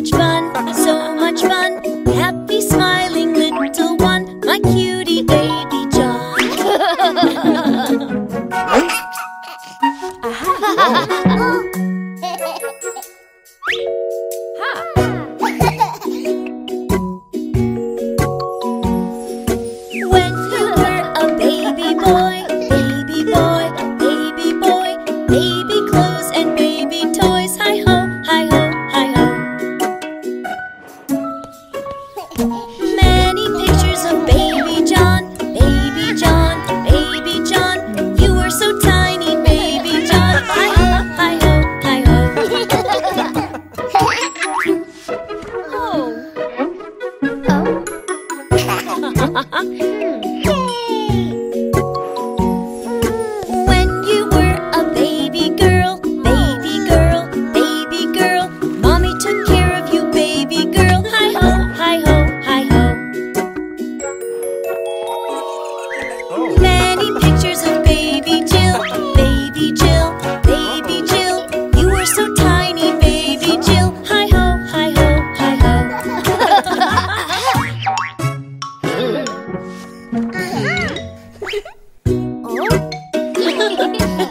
much fun, so much fun. 哈 哈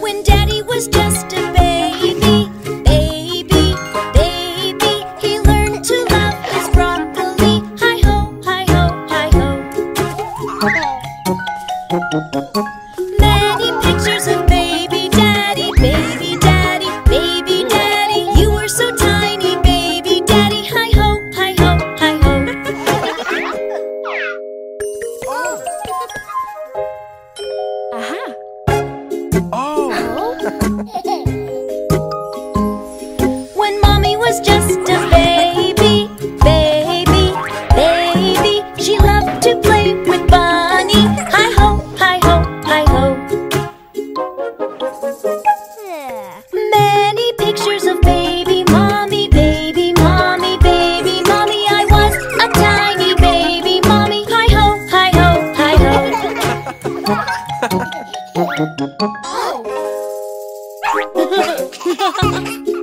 When daddy was just a baby, Ha 哈哈哈哈